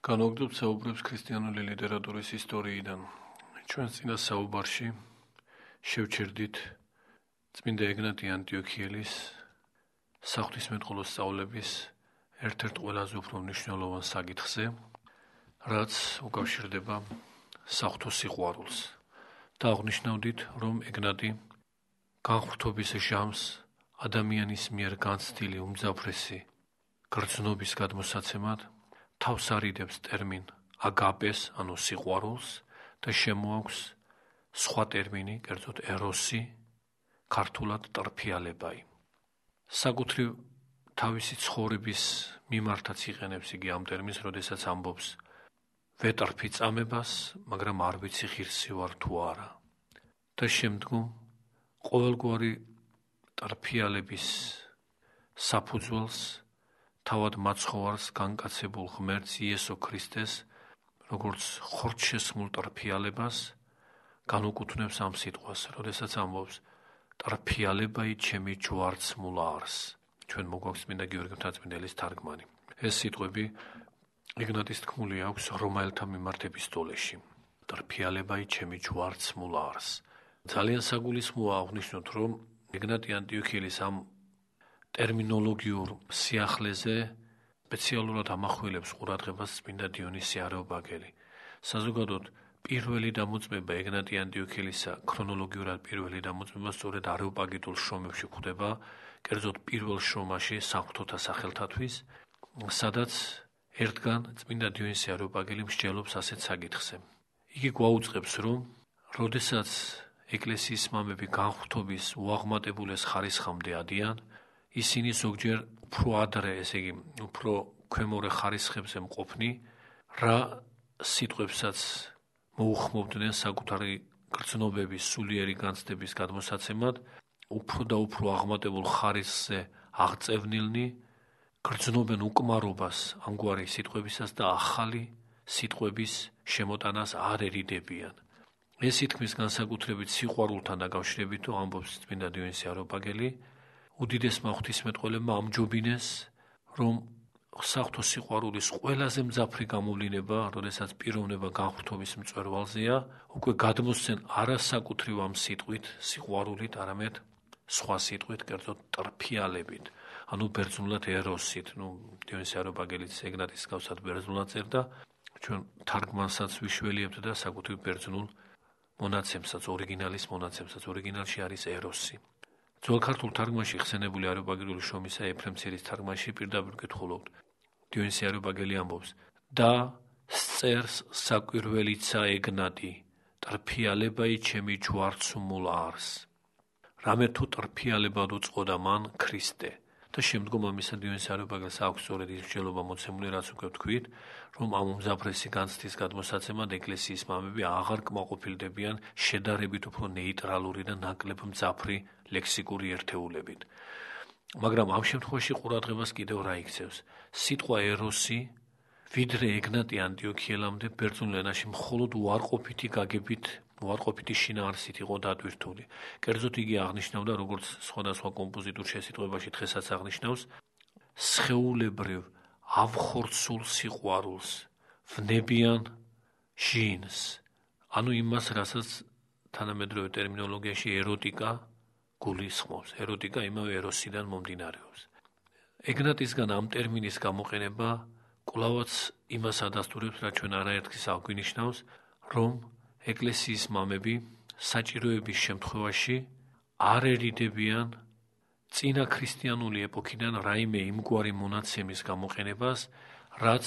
განოგდობ საუბრებს ქრისტიანული ლიტერატურის ისტორიიდან. ჩვენს წინა საუბარში შევჩერდით წმინდა ეგნატი ანტიოქიელის საღვთისმეტყველო სწავლების ერთ-ერთ ყველაზე უფრო მნიშვნელოვან საკითხზე, რაც უკავშირდება საღვთო სიყვარულს. და აღნიშნავდით, რომ ეგნატი განხრთობის ჟამს ადამიანის მიერ განცდილი უმძაფრესი გრძნობის გადმოსაცემად თავს არიდებს ტერმინ აგაპეს, ანუ სიყვარულს და შემოაქვს სხვა ტერმინი, კერძოდ ეროსი, ქართულად ტრფიალებაი. საკუთრივ თავისი ცხოვრების მიმართაც იყენებს იგი ამ ტერმინს, როდესაც ამბობს ვეტრფი წამებას, მაგრამ არ ვიცი ღირსი ვარ თუ არა. და შემდგომ ყოველგვარი ტრფიალების საფუძველს თავად მაცხოვარს განკაცებულ ღმერთს იესო ქრისტეს, როგორც ხორჩშესმულ ტრფიალებას განუკუთვნებს ამ სიტყვას, როდესაც ამბობს ტრფიალებაი ჩემი ჯვარცმულ არს. ჩვენ მოგვაქვს მინდა გიორგი მთაწმინდელის თარგმანი. ეს სიტყვები ეგნატის თქმული აქვს რომაელთა მიმართ ეპისტოლეში. ტრფიალებაი ჩემი ჯვარცმულ არს. ძალიან საგულისხმოა აღნიშნოთ, რომ ეგნატი ანტიოქიელის ამ ტერმინოლოგიურ სიახლეზე სპეციალურად ამახვილებს ყურადღებას წმინდა დიონისი არეოპაგელი. საზოგადოდ პირველი დამოწმება ეგნატი ანტიოქიელისა ქრონოლოგიურად პირველი დამოწმება სწორედ არეოპაგიტულ შრომებში გვხვდება, კერძოდ პირველ შრომაში საფრთხოთა სახელთათვის, სადაც ერთგან წმინდა დიონისი არეოპაგელი მსჯელობს ასეთ საკითხზე. იგი გვაუწყებს, რომ როდესაც ეკლესიის მამები განხრთობის უაღმატებულეს ხარისხამდე ადიან, ისინი ზოგჯერ უფრო ადრე, ესე იგი, უფრო ქვემორე ხარისხებზე მყოფნი, რა სიტყვებსაც მოუხმობდნენ საკუთარი გრძნობების სულიერი განცდების გადმოსაცემად, უფრო და უფრო აღმატებულ ხარისხზე აღწევნილნი გრძნობენ უკმარობას ამგვარი სიტყვებისას და ახალი სიტყვების შემოტანას არ ერიდებიან. ეს ითქმის განსაკუთრებით სიყვარულთან დაკავშირებით, ამბობს წმინდა დიონისი აროპაგელი, უდიდესმა ღვთისმეტყველებმა ამჯობინეს, რომ საღვთო სიყვარულის ყველაზე მძაფრი გამოვლინება, როდესაც პიროვნება განხრთობის მწვერვალზეა, უკვე გადმოსცენ არასაკუთრივ ამ სიტყვით, სიყვარულით, არამედ სხვა სიტყვით, კერძოდ ტრფიალებით, ანუ ბერძნულად ეროსით, ну, დიონისი აროპაგელიც ეგნატის გავსად ბერძნულად წერდა, ჩვენ თარგმანსაც ვიშველიებთ და საკუთრივ ბერძნულ მონაცემსაც, ორიგინალის მონაცემსაც, ორიგინალში არის ეროსი. ძველ ქართულ თარგმანში ხსენებული არაბაგირული შრომისა ეფრემცირის თარგმანში პირდაპირ კითხულობთ. დიონისი არაბაგელი ამბობს: და წერს საკვირველიცა ეგნატი, ტრფიალებაი ჩემი ჯვარცმულ არს. რამე თუ ტრფიალებად უწყოდა მან ქრისტე. და შემდგომ ამისა დიონის არაბაგელს აქვს სწორედ ის მსჯელობა მოცემული, რაც უკვე ვთქვით, რომ ამ უმზაფრესი განცდის გადმოსაცემად ეკლესიის მამები აღარ კმაყოფილდებიან შედარებით უფრო ნეიტრალური და ნაკლებ მძაფრი ლექსიკური ერთეულებით. მაგრამ ამ შემთხვევაში ყურადღებას კიდევ რა იქცევს? სიტყვა ეროსი ვიდრე ეგნატი ანტიოქიელამდე ბერძნულ ენაში მხოლოდ უარყოფითი გაგებით უარყოფითი შინაარსით იყო დატვირთული. კერძოდ იგი აღნიშნავდა, როგორც სხვადასხვა კომპოზიტორ შესიტყვებაში დღესაც აღნიშნავს, სხეულებრივ ავხორცულ სიყვარულს, ვნებიან შინს. ანუ იმას, რასაც თანამედროვე ტერმინოლოგიაში ეროტიკა გულისხმობს. ეროტიკა იმავე ეროსიდან მომდინარეობს. ეგნატისგან ამ ტერმინის გამოყენება კვლავაც იმას ადასტურებს, რაც ჩვენ არაერთხის აღვნიშნავს, რომ ეკლესიის მამები საჭიროების შემთხვევაში არ ერიდებიან წინა ქრისტიანული ეპოქიდან რაიმე იმგვარი მონაცემის გამოყენებას, რაც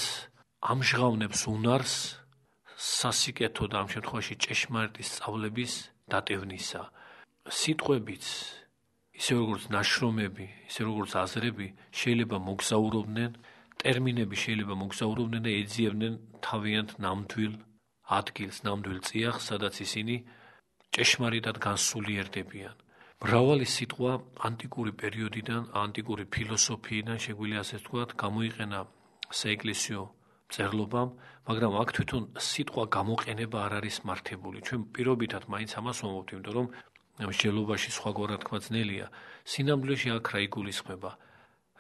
ამჟღავნებს უნარს სასიკეთო და ამ შემთხვევაში ჭეშმარიტი სწავლების დატევნისა. სიტყვებიც ისე როგორც ნაშრომები, ისე როგორც აზრები შეიძლება მოგზაურობდნენ, ტერმინები შეიძლება მოგზაურობდნენ და ეძიებდნენ თავიანთ ნამდვილ ადგილს, ნამდვილ წიაღს, სადაც ისინი ჭეშმარიტად განსულიერდებიან. მრავალი სიტყვა ანტიკური პერიოდიდან, ანტიკური ფილოსოფიიდან შეგვიძლია ასე ვთქვათ, გამოიყენა საეკლესიო წერლობამ, მაგრამ აქ თვითონ სიტყვა გამოყენება არ არის მართებული. ჩვენ პირობითად მაინც ამას ვამბობთ, იმიტომ რომ მსჯელობაში სხვაგვარად თქვა ძნელია. სინამდვილეში აქ რა იგულისხმება?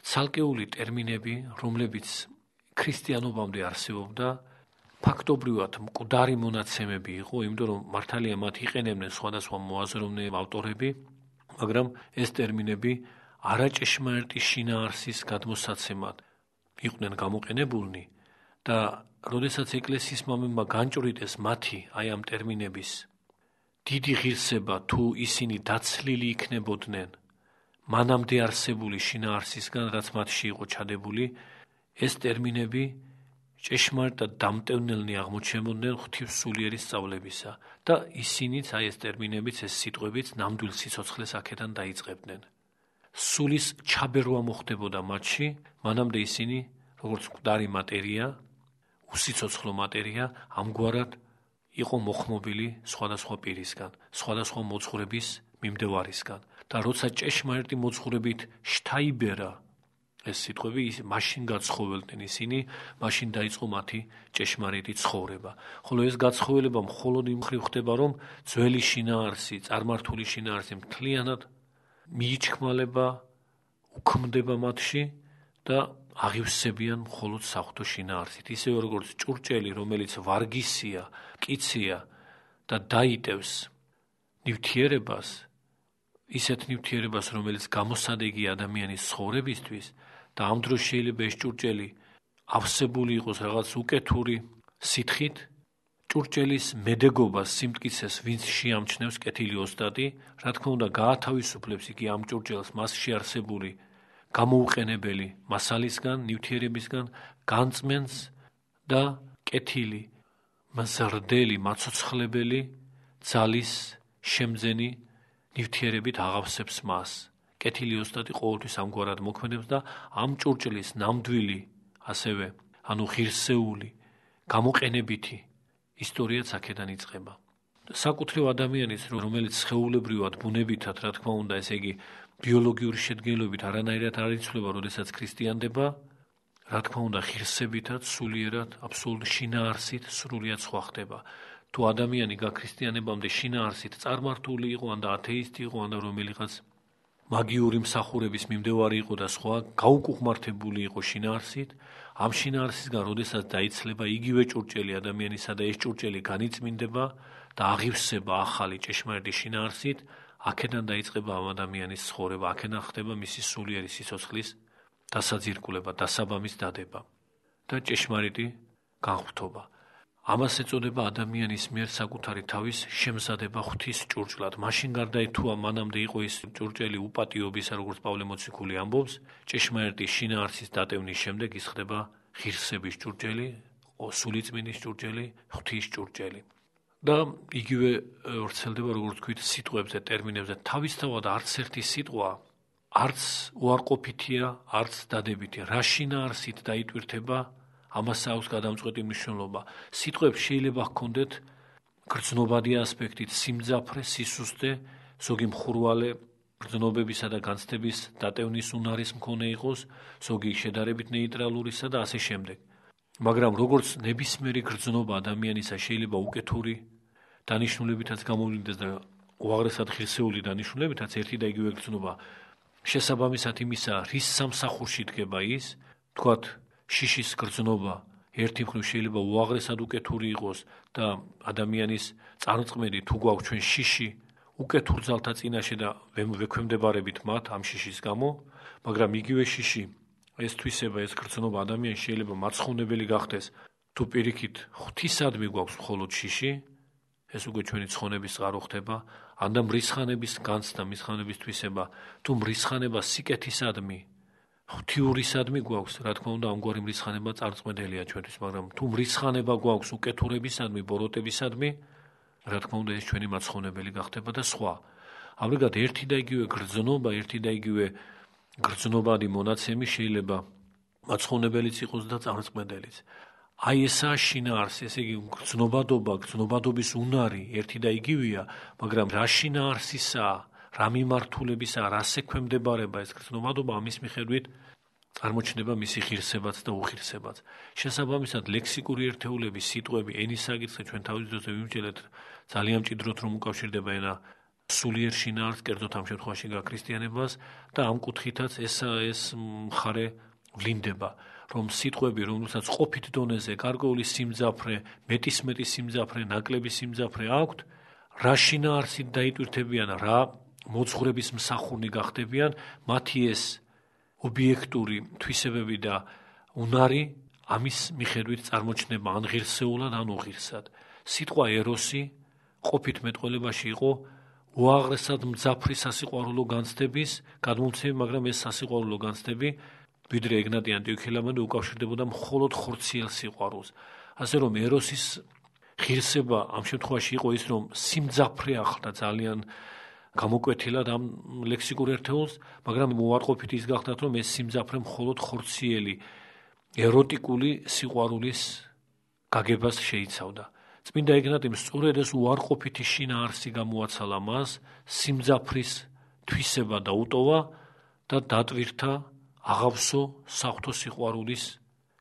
ცალკეული ტერმინები, რომლებიც ქრისტიანობამდე არსებობდა ფაქტობრივად მკვდარი მონაცემები იყო, იმიტომ რომ მართალია მათ იყენებდნენ სხვადასხვა მოაზროვნე ავტორები, მაგრამ ეს ტერმინები არაჭეშმარიტი შინაარსის გადმოსაცემად იყვნენ გამოყენებულნი და როდესაც ეკლესიის მომება განჭრიტეს მათი აი ამ ტერმინების დიდი ღირსება თუ ისინი დაცლილი იქნებოდნენ მანამდე არსებული შინაარსისგან რაც მათში იყო ჩადებული ეს ტერმინები ჭეშმარიტად დამტევნელნი აღმოჩნდნენ ღვთისმსულიერი სწავლებისა და ისინიც აი ეს ტერმინებიც ეს სიტყვებიც ნამდვილ სიცოცხლეს აქედან დაიწყებდნენ. სულის ჩაბერვა მოხდებოდა მათში, მანამდე ისინი როგორც მკვდარი მატერია, უსიცოცხლო მატერია, ამგვარად იყო მოხმობილი სხვადასხვა პირისგან, სხვადასხვა მოძღვრების მიმდევარისგან და როცა ჭეშმარიტი მოძღვრებით შთაიბერა ეს სიტყვები მაშინ გაცხოველდნენ ისინი, მაშინ დაიწყო მათი ჭეშმარიტი ცხოვრება. ხოლო ეს გაცხოველება მხოლოდ იმ ხრივ ხდება, რომ ძველი შინაარსი, წარმართული შინაარსი მთლიანად მიიჩქმალება, უქმდება მათში და აღივსებიან მხოლოდ საფრთხო შინაარსით. ისე როგორც ჭურჭელი, რომელიც ვარგისია, კიცია და დაიტევს ნივთიერებას, ისეთ ნივთიერებას, რომელიც გამოსადეგი ადამიანის ცხოვრებისთვის, და ამ დროს შეიძლება ეს ჭურჭელი ავსებული იყოს რაღაც უკეთური სითხით ჭურჭელის მედეგობას სიმტკიცეს ვინც შეამჩნევს კეთილი ოსტატი რა თქმა უნდა გაათავისუფლებს იგი ამ ჭურჭელს მასში არსებული გამოუყენებელი მასალისგან ნივთიერებისგან განწმენს და კეთილი მზრდელი მაცოცხლებელი ძალის შემძენი ნივთიერებით აღავსებს მას კეთილი ოსტატი ყოველთვის ამგვარად მოქმედებს და ამ ჭურჭლის ნამდვილი ასევე ანუ ღირსეული გამოყენებითი ისტორიაც აქედან იწყება. საკუთრივ ადამიანის რომელიც შეუულებრივად ბუნებითად რა თქმა უნდა ესე იგი ბიოლოგიური შედგენილობით არანაირად არ იცვლება, როდესაც ქრისტიანდება, რა თქმა უნდა ღირსებითად, სულიერად, აბსოლუტ შინაარსით სრულიად სხვა ხდება. თუ ადამიანი გაქრისტიანებამდე შინაარსით წარმართული იყო, ან და ათეისტი იყო, ან და რომელიღაც მაგიური მსახურების მიმდევარი იყო და სხვა გაუკუღმართებული იყო შინაარსით ამ შინაარსისგან როდესაც დაიცლება იგივე ჭურჭელი ადამიანისა და ეს ჭურჭელი განიწმინდება და აღივსება ახალი ჭეშმარიტი შინაარსით აქედან დაიწყება ამ ადამიანის ცხოვრება აქედან ხდება მისი სულიერი სიცოცხლის დასაძირკულება დასაბამის დადება და ჭეშმარიტი განხვრთობა ამას ეწოდება ადამიანის მიერ საკუთარი თავის შემზადება ღვთის ჭურჭლად. მაშინ გარდა ითუა მანამდე იყო ის ჭურჭელი უპატიობისა, როგორც პავლე მოციქული ამბობს, ჭეშმარიტი შინაარსის დატევნის შემდეგ ის ხდება ღირსების ჭურჭელი, სულიწმინდის ჭურჭელი, ღვთის ჭურჭელი. და იგივე ვრცელდება როგორც თქვით სიტყვებზე, ტერმინებზე, თავისთავად არც ერთი სიტყვა არც უარყოფითია, არც დადებითია. რა შინაარსით დაიტვირთება ამას აქვს გადამწყვეტი მნიშვნელობა. სიტყვებს შეიძლება ჰქონდეთ გრძნობადი ასპექტით, სიმძაფრე, სისუსტე, ზოგი მხურვალე გრძნობებისა და განცდების დატევნის უნარის მქონე იყოს, ზოგი შედარებით ნეიტრალურისა და ასე შემდეგ. მაგრამ როგორც ნებისმიერი გრძნობა ადამიანისა შეიძლება უკეთური დანიშნულებითაც გამოვლინდეს და უაღრესად ხილსეული დანიშნულებითაც ერთი და იგივე გრძნობა შესაბამისად იმისა, რის სამსახურში დგება ის, თქვათ შიშის გრძნობა ერთი მხრივ შეიძლება უაღრესად უკეთური იყოს და ადამიანის წარმწყმელი თუ გვაქვს ჩვენ შიში უკეთურ ძალთა წინაშე და ვექვემდებარებით მათ ამ შიშის გამო, მაგრამ იგივე შიში ეს თვისება ეს გრძნობა ადამიანს შეიძლება მარცხოვნებელი გახდეს. თუ პირიქით ღვთისადმი გვაქვს მხოლოდ შიში ეს უკვე ჩვენი ცხონების წყარო ხდება. ან და მრისხანების განცდა მისხანების თვისება. თუ მრისხანება სიკეთისადმი ღვთიურისადმი გვაქვს, რა თქმა უნდა, ამგვარი მრისხანება წარწმენელია ჩვენთვის, მაგრამ თუ მრისხანება გვაქვს უკეთურებისადმი, ბოროტებისადმი, რა თქმა უნდა, ეს ჩვენი მაცხოვნებელი გახდება და სხვა. ამრიგად ერთი და იგივე გრძნობა, ერთი და იგივე გრძნობადი მონაცემი შეიძლება მაცხოვნებელიც იყოს და წარწმენელიც. აი ესაა შინაარსი, ესე იგი გრძნობადობა, გრძნობადობის უნარი ერთი და იგივეა, მაგრამ რა შინაარსისაა? რა მიმართულებისა, რა სექვემდებარება ეს გრძნობადობა ამის მიხედვით წარმოჩნდება მისი ღირსებაც და უღირსებაც. შესაბამისად, ლექსიკური ერთეულების სიტყვები ენის საკითხზე ჩვენ თავის დროზე ვიმჯერეთ ძალიან მჭიდროდ რომ უკავშირდება ენა სულიერ შინაარს, კერძოდ ამ შემთხვევაში გაქრისტიანებას და ამ კუთხითაც ეს ეს მხარე ვლინდება. რომ სიტყვები, რომელსაც ყოფით დონეზე გარკვეული სიმძაფრე, მეტისმეტი სიმძაფრე, ნაკლები სიმძაფრე აქვთ, რა შინაარსით დაიტვირთებიან, რა მოძღვრების მსახურნი გახდებიან, მათი ეს ობიექტური თვისებები და უნარი ამის მიხედვით წარმოჩნდება ან ღირსეულად, ან უღირსად. სიტყვა ეროსი ყოფით მეტყოლებაში იყო უაღრესად მძაფრი სასიყვარულო განცდების გადმოცემი, მაგრამ ეს სასიყვარულო განცდები ვიდრე ეგნატი ანტიოქელამანი უკავშირდებოდა მხოლოდ ხორციელ სიყვარულს. ასე რომ ეროსის ღირსება ამ შემთხვევაში იყო ის, რომ სიმძაფრე ახლდა ძალიან გამოკვეთილად ამ ლექსიკურ ერთეულს, მაგრამ უარყოფით ის გახდათ, რომ ეს სიმძაფრე მხოლოდ ხორციელი ეროტიკული სიყვარულის გაგებას შეიცავდა. წმინდა ეგნატიმ სწორედ ეს უარყოფითი შინაარსი გამოაცალა მას, სიმძაფრის თვისება და უტოვა და დატვირთა აღავსო საფრთხო სიყვარულის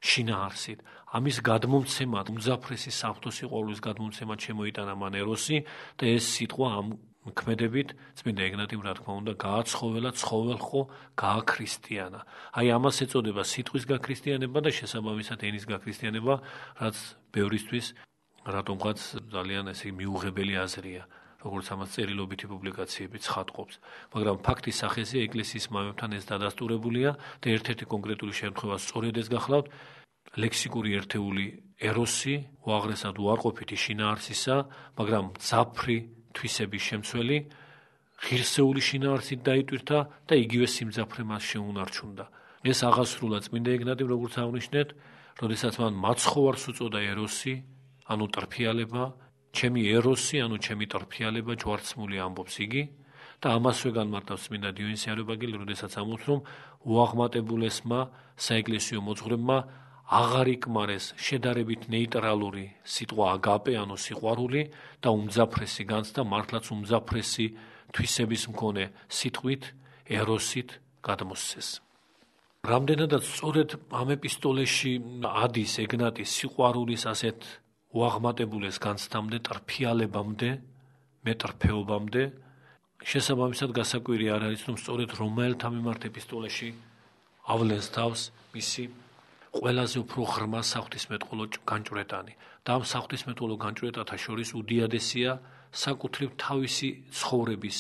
შინაარსით. ამის გადმომცემა, მძაფრესი საფრთხო სიყვარულის გადმომცემა შემოიტანა მან ეროსი და ეს სიტყვა ამ ქმედებით წმინდა ეგნატიმ რა თქმა უნდა გააცხოველა ცხოველხო გააქრისტიანა. აი ამას ეწოდება სიტყვის გაქრისტიანება და შესაბამისად ენის გაქრისტიანება, რაც ბევრისთვის რატომღაც ძალიან ესე მიუღებელი აზრია. როგორც ამას წერილობითი პუბლიკაციები ცხადყოფს, მაგრამ ფაქტის სახეზე ეკლესიის მამებთან ეს დადასტურებულია და ერთ-ერთი კონკრეტული შემთხვევა სწორედ ეს გახლავთ ლექსიკური ერთეული ეროსი, უაღრესად უარყოფითი შინაარსისა, მაგრამ ძაფრი თვისების შემცველი ღირსეული შინაარსით დაიტვირთა და იგივე სიმძაფრე მას შეუნარჩუნდა. ეს აღასრულა წმინდა ეგნატიმ როგორც აღნიშნეთ, როდესაც მან მაცხოვარს უწოდა ეროსი, ანუ ტრფიალება, ჩემი ეროსი, ანუ ჩემი ტრფიალება ჯვარცმული ამბობს იგი და ამასვე განმარტავს წმინდა დიონისე არებაგელი, როდესაც ამბობს, რომ უაღმატებულესმა საეკლესიო მოძღვრებმა აღარ იკმარეს შედარებით ნეიტრალური სიტყვა აგაპე, ანუ სიყვარული და უმძაფრესი განცდა მართლაც უმძაფრესი თვისების მქონე სიტყვით ეროსით გადმოსცეს. რამდენადაც სწორედ ამ ეპისტოლეში ადის ეგნატის სიყვარულის ასეთ უაღმატებულეს განცდამდე, ტრფიალებამდე, მეტრფეობამდე, შესაბამისად გასაკვირი არ არის, რომ სწორედ რომაელთა მიმართ ეპისტოლეში ავლენს თავს მისი ყველაზე უფრო ღრმა საღვთისმეტყველო განჭვრეტანი და ამ საღვთისმეტყველო განჭვრეტათა შორის უდიადესია საკუთრივ თავისი ცხოვრების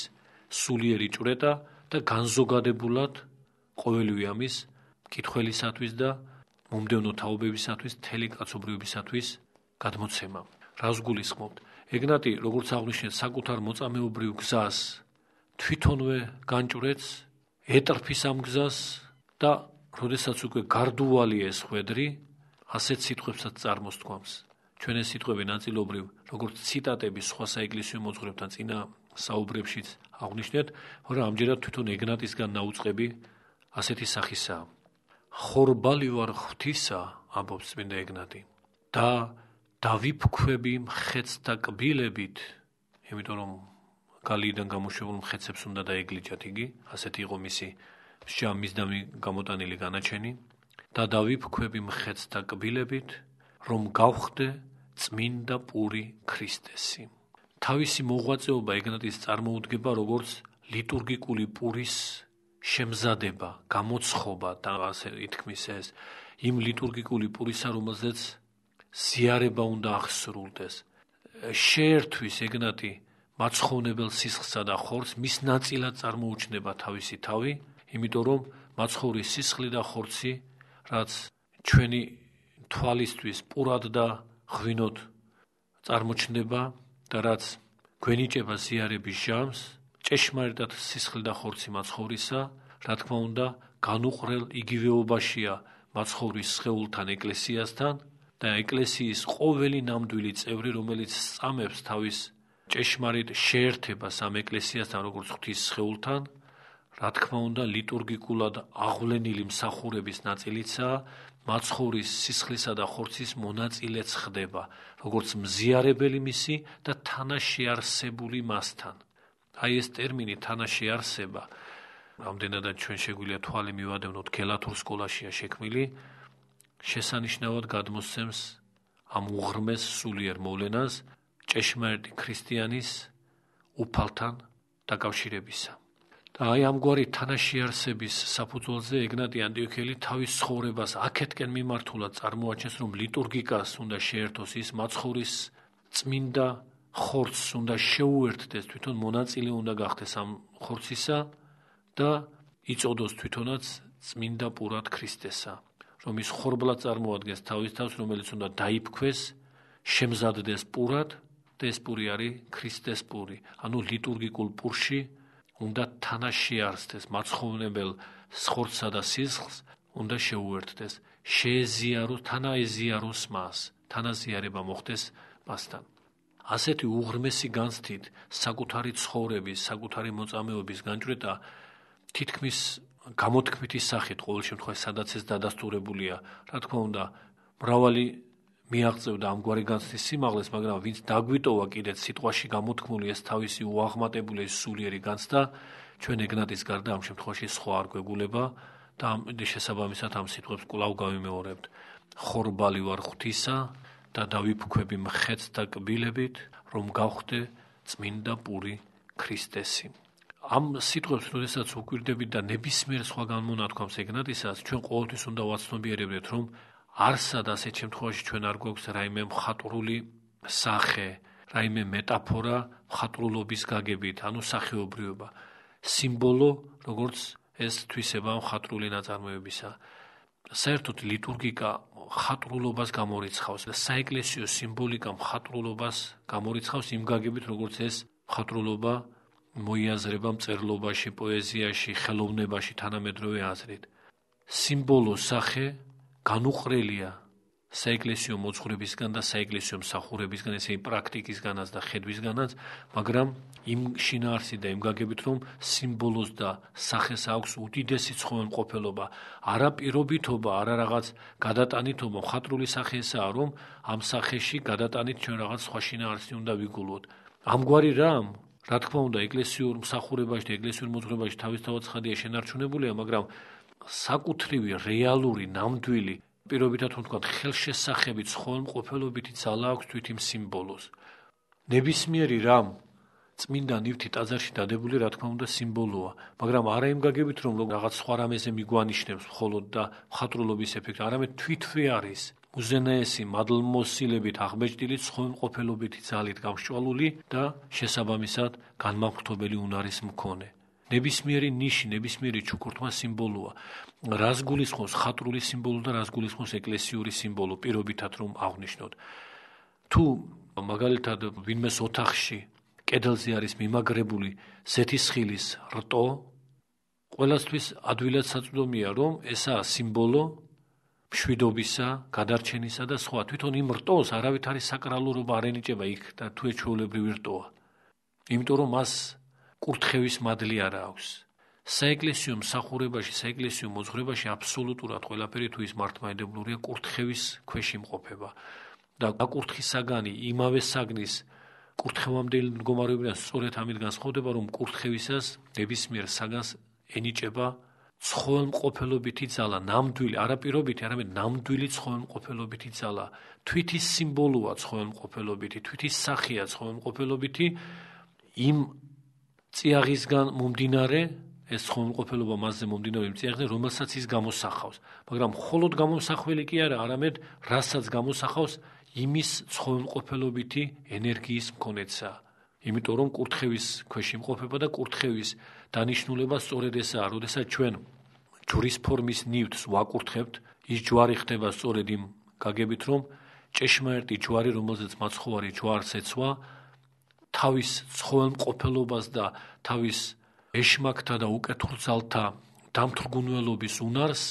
სულიერი ჭვრეტა და განზოგადებულად ყოველივე ამის კითხველისათვის და მომდევნო თაობებისათვის თელი კაცობრიობისათვის გადმოცემა. რას გულისხმობთ? ეგნატი როგორც აღნიშნეთ საკუთარ მოწამეობრივ გზას თვითონვე განჭვრეტს ეტრფის ამ გზას და როდესაც უკვე გარდუვალი ეს ხვედრი, ასეთ სიტყვებსაც წარმოსთქვამს. ჩვენ ეს სიტყვები ნაწილობრივ, როგორც ციტატები სხვა საეკლესიო მოძღვრებთან წინა საუბრებშიც აღნიშნეთ, მაგრამ ამჯერად თვითონ ეგნატისგან დაუწყები ასეთი სახისაა. ხორბალი ვარ ღვთისა, ამბობს წმინდა ეგნატი. და დავიფქვები მხეცთა კბილებით, იმიტომ რომ გალიიდან გამოშვებულ მხეცებს უნდა დაეგლიჯათ იგი, ასეთი იყო მისი შამის და გამოტანილი განაჩენი და დავიფქვები მხეცთა კბილებით, რომ გავხდე წმინდა პური ქრისტესი. თავისი მოღვაწეობა ეგნატის წარმოუდგება როგორც ლიტურგიკული პურის შემზადება, გამოცხობა და ასე ითქმის ეს იმ ლიტურგიკული პურისა, რომელზეც ზიარება უნდა აღსრულდეს. შეერთვის ეგნატი მაცხოვნებელ სისხლსა და ხორცს მის ნაწილად წარმოუჩნდება თავისი თავი იმიტომ რომ მაცხოვრის სისხლი და ხორცი რაც ჩვენი თვალისთვის პურად და ღვინოთ წარმოჩნდება და რაც გვენიჭება ზიარების ჟამს ჭეშმარიტად სისხლი და ხორცი მაცხოვრისა რა თქმა უნდა განუყრელ იგივეობაშია მაცხოვრის სხეულთან ეკლესიასთან და ეკლესიის ყოველი ნამდვილი წევრი რომელიც სწამებს თავის ჭეშმარიტ შეერთებას ამ ეკლესიასთან როგორც ღვთის სხეულთან რა თქმა უნდა ლიტურგიკულად აღვლენილი მსახურების ნაწილიცაა მაცხოვრის სისხლისა და ხორცის მონაწილეც ხდება როგორც მზიარებელი მისი და თანაშეარსებული მასთან. აი ეს ტერმინი თანაშეარსება რამდენადაც ჩვენ შეგვიძლია თვალი მივადევნოთ გელათურ სკოლაშია შექმნილი შესანიშნავად გადმოსცემს ამ უღრმეს სულიერ მოვლენას ჭეშმარიტი ქრისტიანის უფალთან დაკავშირებისა. და და აი ამგვარი თანაშიარსების საფუძველზე ეგნატი ანტიოქიელი თავის ცხოვრებას აქეთკენ მიმართულად წარმოაჩენს, რომ ლიტურგიკას უნდა შეერთოს ის მაცხოვრის წმინდა ხორცს უნდა შეუერთდეს, თვითონ მონაწილე უნდა გახდეს ამ ხორცისა და იწოდოს თვითონაც წმინდა პურად ქრისტესა, რომ ის ხორბლად წარმოადგენს თავის თავს, რომელიც უნდა დაიფქვეს, შემზადდეს პურად და ეს პური არის ქრისტეს პური. ანუ ლიტურგიკულ პურში უნდა თანაშიარსდეს მაცხოვნებელ ხორცსა და სისხლს უნდა შეუერთდეს, შეეზიაროს, თანაეზიაროს მას, თანაზიარება მოხდეს მასთან. ასეთი უღრმესი განცდით საკუთარი ცხოვრების, საკუთარი მოწამეობის განჭრედა თითქმის გამოთქმითი სახით ყოველ შემთხვევაში სადაც ეს დადასტურებულია, რა თქმა უნდა, მრავალი მიაღწევდა ამგვარი განცდის სიმაღლეს, მაგრამ ვინც დაგვიტოვა კიდეც სიტყვაში გამოთქმული ეს თავისი უაღმატებული სულიერი განცდა, ჩვენ ეგნატის გარდა ამ შემთხვევაში სხვა არ გვეგულება და ამ შესაბამისად ამ სიტყვებს კვლავ გავიმეორებთ. ხორბალი ვარ ღვთისა, და დავიფქვები მხეც და კბილებით, რომ გავხდე წმინდა პური ქრისტესი. ამ სიტყვებს როდესაც უკვირდებით და ნებისმიერ სხვა განმონათქვამს ეგნატისას, ჩვენ ყოველთვის უნდა ვაცნობიერებდეთ, რომ არსად ასეთ შემთხვევაში ჩვენ არ გვაქვს რაიმე მხატვრული სახე, რაიმე მეტაფორა მხატვრულობის გაგებით, ანუ სახეობრიობა, სიმბოლო, როგორც ეს თვისება მხატვრული ნაწარმოებისა. საერთოდ ლიტურგიკა ხატრულობას გამორიცხავს და საეკლესიო სიმბოლიკა ხატრულობას გამორიცხავს იმ გაგებით როგორც ეს ხატრულობა მოიაზრება მწერლობაში, პოეზიაში, ხელოვნებაში თანამედროვე აზრით. სიმბოლო სახე განუყრელია საეკლესიო მოძღვრებისგან და საეკლესიო მსახურებისგან, ესე იგი პრაქტიკისგანაც და ხედვისგანაც, მაგრამ იმ შინაარსი და იმ გაგებით რომ სიმბოლოს და სახეს აქვს უდიდესი ცხოველმყოფელობა, არა პირობითობა, არა რაღაც გადატანითობა, ხატრული სახე ესაა, რომ ამ სახეში გადატანით ჩვენ რაღაც სხვა შინაარსი უნდა ვიგულოთ. ამგვარი რამ რა თქმა უნდა ეკლესიურ მსახურებაში და ეკლესიურ მოძღვრებაში თავისთავად ხადია შენარჩუნებულია, მაგრამ საკუთრივი რეალური ნამდვილი პირობითად ვთქვათ, ხელშესახებით, ხოველმყოფელობითი ძალა აქვს თვით იმ სიმბოლოს. ნებისმიერი რამ წმინდა ნივთი ტაძარში დადებული, რა თქმა უნდა, სიმბოლოა, მაგრამ არა იმ გაგებით, რომ რაღაც სხვა რამეზე მიგვანიშნებს მხოლოდ და მხატვრულობის ეფექტი, არამედ თვითვე არის უზენაესი მადლმოსილებით აღმეჭდილი ხოველმყოფელობითი ძალით გამშვალული და შესაბამისად განმავრთობელი უნარის მქონე. ნებისმიერი ნიში, ნებისმიერი ჩუქურთმა სიმბოლოა. რას გულისხმობს ხატრული სიმბოლო და რას გულისხმობს ეკლესიური სიმბოლო პირობითად რომ აღნიშნოთ. თუ მაგალითად ვინმეს ოთახში კედელზე არის მიმაგრებული ზეთისხილის რტო, ყველასთვის ადვილად საწვდომია რომ ესაა სიმბოლო მშვიდობისა, გადარჩენისა და სხვა. თვითონ იმ რტოს არავით არის საკრალურობა არ ენიჭება იქ და თუ ეჩვეულებრივი რტოა. იმიტომ რომ მას კურთხევის მადლი არა აქვს. საეკლესიო მსახურებაში, საეკლესიო მოძღვრებაში აბსოლუტურად ყველაფერი თუ ის მართლმადიდებლურია, კურთხევის ქვეშ იმყოფება. და აკურთხის საგანი იმავე საგნის კურთხევამდელი მდგომარეობიდან სწორედ ამით განსხვავდება, რომ კურთხევისას ნებისმიერ საგანს ენიჭება ცხოელმყოფელობითი ძალა, ნამდვილი, არაპირობითი, არამედ ნამდვილი ცხოელმყოფელობითი ძალა. თვითის სიმბოლოა ცხოელმყოფელობითი, თვითის სახეა ცხოელმყოფელობითი იმ წიაღისგან მომდინარე ეს ხომყოფელობა მასზე მომდინარე იმ წიაღზე, რომელსაც ის გამოსახავს, მაგრამ მხოლოდ გამოსახველი კი არა, არამედ რასაც გამოსახავს, იმის ხომყოფელობითი ენერგიის მქონეცა. იმიტომ რომ კურთხევის ქვეში იმყოფება და კურთხევის დანიშნულება სწორედ ესაა, როდესაც ჩვენ ჯვრის ფორმის ნივთს ვაკურთხებთ, ის ჯვარი ხდება სწორედ იმ გაგებით, რომ ჭეშმარიტი ჯვარი, რომელზეც მაცხოვარი ჯვარს ეცვა, თავის ცხოველმყოფელობას და თავის ეშმაკთა და უკეთურ ძალთა დამთრგუნველობის უნარს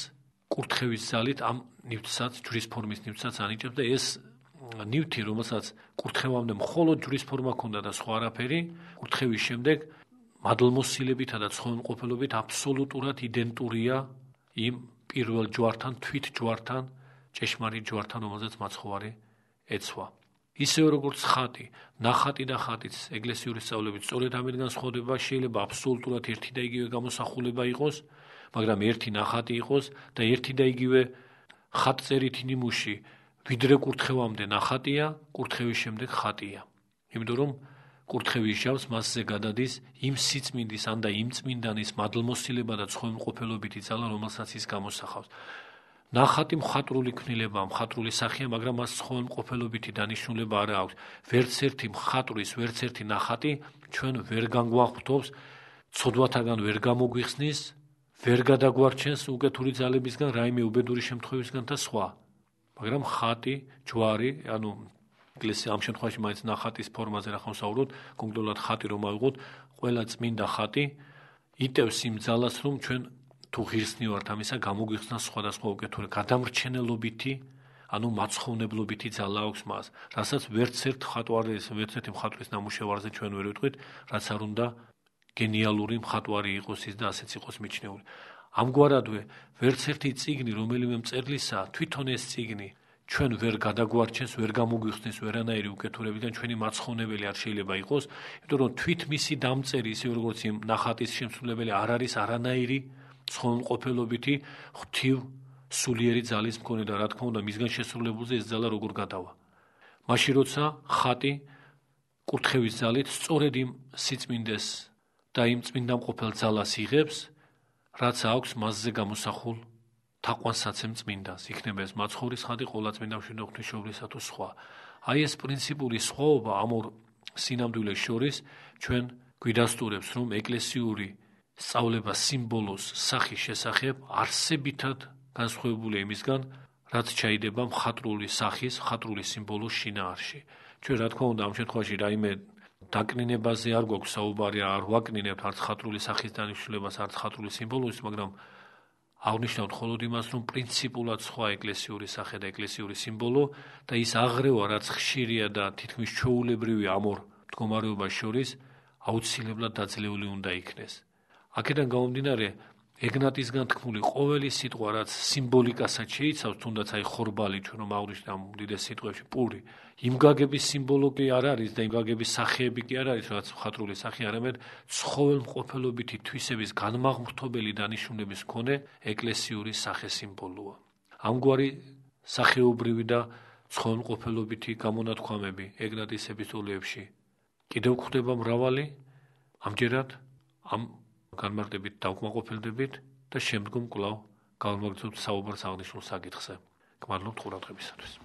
კურთხევის ძალით ამ ნივთსაც ჯვრის ფორმის ნივთსაც ანიჭებს და ეს ნივთი რომელსაც კურთხევამდე მხოლოდ ჯვრის ფორმა ქონდა და სხვა არაფერი კურთხევის შემდეგ მადლმოსილებითა და ცხოველმყოფელობით აბსოლუტურად იდენტურია იმ პირველ ჯვართან თვით ჯვართან ჭეშმარიტ ჯვართან რომელზეც მაცხოვარი ეცვა ისევე როგორც ხატი, ნახატი და ხატიც ეგლესიური სწავლებით სწორედ ამიდან სხვადება შეიძლება აბსოლუტურად ერთი და იგივე გამოსახულება იყოს, მაგრამ ერთი ნახატი იყოს და ერთი და იგივე ხატწერითი ნიმუში ვიდრე კურთხევამდე ნახატია, კურთხევის შემდეგ ხატია. იმიტომ რომ კურთხევი ისჯავს მასზე გადადის იმ სიწმინდის ან და იმ წმინდანის მადლმოსილება და ცხონმყოფელობითი ძალა რომელსაც ის გამოსახავს ნახატი მხატვრული ქნილება მხატვრული სახეა მაგრამ მას ცხონმყოფელობითი დანიშნულება არ აქვს. ვერც ერთი მხატვრის ვერც ერთი ნახატი ჩვენ ვერ განგვახტობს ცოდვათაგან ვერ გამოგვიხსნის ვერ გადაგვარჩენს უკეთური ძალებისგან რაიმე უბედური შემთხვევისგან და სხვა. მაგრამ ხატი ჯვარი ანუ ეკლესია ამ შემთხვევაში მაინც ნახატის ფორმაზე რა ხომ საუბრობთ კონკრეტულად ხატი რომ ავიღოთ ყველა წმინდა ხატი. იტევს იმ ძალას რომ ჩვენ თუ ღირსნი ვართ ამისა გამოგვიხსნა სხვადასხვა უკეთური გადამრჩენელობითი ანუ მაცხოვნებლობითი ძალა აქვს მას. რასაც ვერც ერთ ხატვარის ვერც ერთი მხატვრის ნამუშევარზე ჩვენ ვერ ვიტყვით რაც არ უნდა გენიალური მხატვარი იყოს ის და ასეც იყოს მიჩნეული. ამგვარადვე ვერც ერთი ციგნი რომელიმე მწერლისა თვითონ ეს ციგნი ჩვენ ვერ გადაგვარჩენს, ვერ გამოგვიხსნის ვერანაირი უკეთურებიდან ჩვენი მაცხოვნებელი არ შეიძლება იყოს, იმიტომ რომ თვით მისი დამწერი ისე როგორც იმ ნახატის შემსრულებელი არ არის არანაირი ცხონყოფელობითი ღვთივ სულიერი ძალის მქონე და რა თქმა უნდა მისგან შესრულებულზე ეს ძალა როგორ გადავა. მაშინ როცა ხატი კურთხევის ძალით სწორედ იმ სიწმინდეს და იმ წმინდამყოფელ ძალას იღებს, რაც აქვს მასზე გამოსახულ თაყვანსაცემ წმინდას იქნება ეს მაცხოვრის ხადი ყოლა წმინდა ღვთისმშობლისა თუ სხვა აი ეს პრინციპული სხვაობა ამ ორ სინამდვილეს შორის ჩვენ გვიდასტურებს რომ ეკლესიური სწავლება სიმბოლოს სახის შესახებ არსებითად განსხვავებული იმისგან რაც ჩაიდება მხატვრული სახის მხატვრული სიმბოლოს შინაარში ჩვენ რა თქმა უნდა ამ შემთხვევაში რაიმე დაკნინებაზე არ გვაქვს საუბარი არ ვაკნინებთ არც მხატვრული სახის დანიშნულებას არც მხატვრული სიმბოლოს მაგრამ აღნიშნავთ მხოლოდ იმას, რომ პრინციპულად სხვა ეკლესიური სახე და ეკლესიური სიმბოლო და ის აღრევა, რაც ხშირია და თითქმის ჩაულებრივი ამორ მდგომარეობას შორის, აუცილებლად დაძლეული უნდა იქნეს. აქედან გამომდინარე, ეგნატისგან თქმული ყოველი სიტყვა, რაც სიმბოლიკასაც შეიცავს, თუნდაც აი ხორბალი ჩვენ რომ აღვნიშნეთ ამ დიდეს სიტყვებში, პური, იმ გაგების სიმბოლო კი არ არის და იმ გაგების სახეები კი არ არის, რაც მხატვრული სახე არამედ ცხოველმყოფელობითი თვისების განმაღმრთობელი დანიშნულების მქონე ეკლესიური სახე სიმბოლოა. ამგვარი სახეობრივი და ცხოველმყოფელობითი გამონათქვამები ეგნატის ეპისტოლეებში კიდევ გვხვდება მრავალი? ამჯერად? ამ განმარტებით დავკმაყოფილდებით და შემდგომ კვლავ გავმაგზავნებთ საუბარს აღნიშნულ საკითხზე. გმადლობთ ყურადღებისათვის.